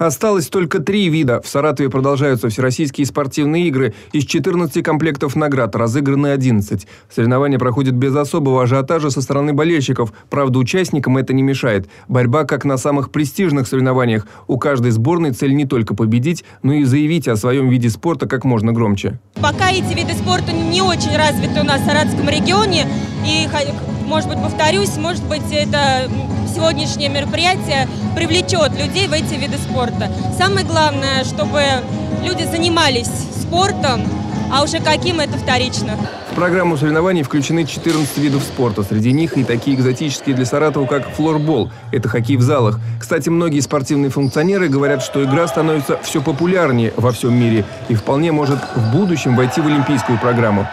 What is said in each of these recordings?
Осталось только три вида. В Саратове продолжаются всероссийские спортивные игры. Из 14 комплектов наград разыграны 11. Соревнования проходят без особого ажиотажа со стороны болельщиков. Правда, участникам это не мешает. Борьба как на самых престижных соревнованиях. У каждой сборной цель не только победить, но и заявить о своем виде спорта как можно громче. Пока эти виды спорта не очень развиты у нас в Саратовском регионе. И, может быть, повторюсь, может быть, это сегодняшнее мероприятие привлечет людей в эти виды спорта. Самое главное, чтобы люди занимались спортом, а уже каким это вторично. В программу соревнований включены 14 видов спорта. Среди них и такие экзотические для Саратова, как флорбол. Это хоккей в залах. Кстати, многие спортивные функционеры говорят, что игра становится все популярнее во всем мире и вполне может в будущем войти в олимпийскую программу.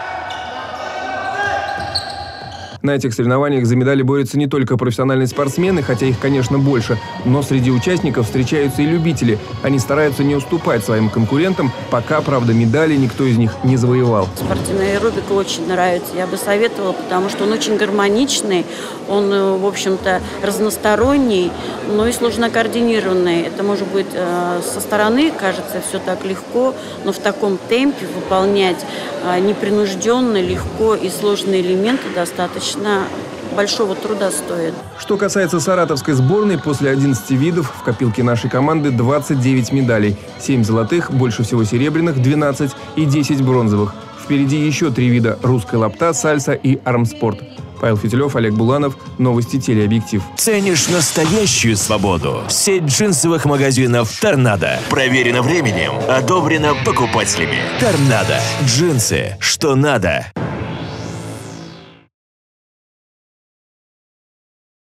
На этих соревнованиях за медали борются не только профессиональные спортсмены, хотя их, конечно, больше, но среди участников встречаются и любители. Они стараются не уступать своим конкурентам, пока, правда, медали никто из них не завоевал. Спортивная аэробика очень нравится. Я бы советовала, потому что он очень гармоничный, он, э, в общем-то, разносторонний, но и сложно координированный. Это может быть э, со стороны, кажется, все так легко, но в таком темпе выполнять э, непринужденно, легко и сложные элементы достаточно достаточно большого труда стоит. Что касается саратовской сборной, после 11 видов в копилке нашей команды 29 медалей. 7 золотых, больше всего серебряных, 12 и 10 бронзовых. Впереди еще три вида – русская лапта, сальса и армспорт. Павел Фитилев, Олег Буланов. Новости телеобъектив. Ценишь настоящую свободу? Сеть джинсовых магазинов «Торнадо». Проверено временем, одобрено покупателями. «Торнадо». Джинсы. Что надо.